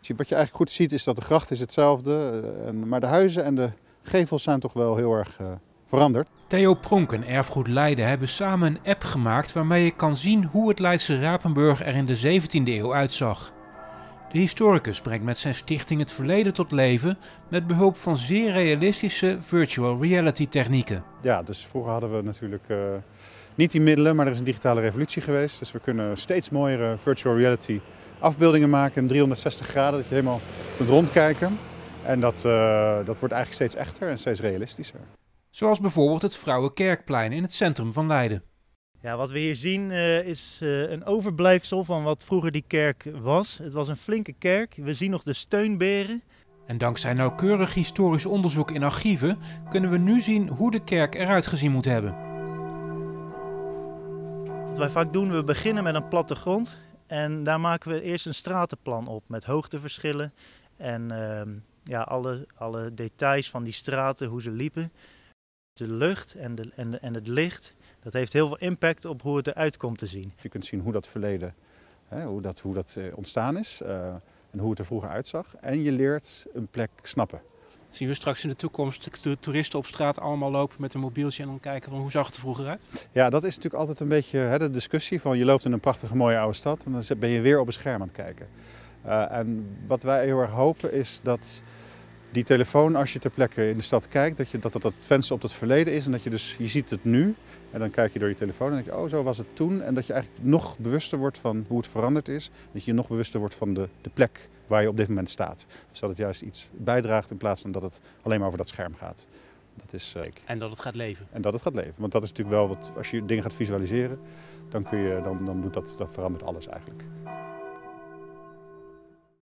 Wat je eigenlijk goed ziet is dat de gracht is hetzelfde, uh, maar de huizen en de gevels zijn toch wel heel erg uh, veranderd. Theo Pronk en Erfgoed Leiden hebben samen een app gemaakt waarmee je kan zien hoe het Leidse Rapenburg er in de 17e eeuw uitzag. De historicus brengt met zijn stichting het verleden tot leven met behulp van zeer realistische virtual reality technieken. Ja, dus vroeger hadden we natuurlijk uh, niet die middelen, maar er is een digitale revolutie geweest. Dus we kunnen steeds mooiere virtual reality afbeeldingen maken in 360 graden, dat je helemaal kunt rondkijken. En dat, uh, dat wordt eigenlijk steeds echter en steeds realistischer. Zoals bijvoorbeeld het Vrouwenkerkplein in het centrum van Leiden. Ja, wat we hier zien uh, is uh, een overblijfsel van wat vroeger die kerk was. Het was een flinke kerk. We zien nog de steunberen. En dankzij nauwkeurig historisch onderzoek in archieven kunnen we nu zien hoe de kerk eruit gezien moet hebben. Wat wij vaak doen, we beginnen met een plattegrond en daar maken we eerst een stratenplan op met hoogteverschillen en uh, ja, alle, alle details van die straten, hoe ze liepen. De lucht en, de, en, de, en het licht, dat heeft heel veel impact op hoe het eruit komt te zien. Je kunt zien hoe dat verleden, hè, hoe dat, hoe dat ontstaan is uh, en hoe het er vroeger uitzag. En je leert een plek snappen. Zien we straks in de toekomst de toeristen op straat allemaal lopen met een mobieltje en dan kijken van hoe zag het er vroeger uit? Ja, dat is natuurlijk altijd een beetje hè, de discussie van je loopt in een prachtige mooie oude stad en dan ben je weer op een scherm aan het kijken. Uh, en wat wij heel erg hopen is dat die telefoon, als je ter plekke in de stad kijkt, dat je, dat, dat, dat venster op het verleden is en dat je dus, je ziet het nu en dan kijk je door je telefoon en denk je, oh zo was het toen. En dat je eigenlijk nog bewuster wordt van hoe het veranderd is. Dat je nog bewuster wordt van de, de plek waar je op dit moment staat. Dus dat het juist iets bijdraagt in plaats van dat het alleen maar over dat scherm gaat. Dat is, uh, en dat het gaat leven. En dat het gaat leven. Want dat is natuurlijk wel wat, als je dingen gaat visualiseren, dan, kun je, dan, dan, doet dat, dan verandert alles eigenlijk.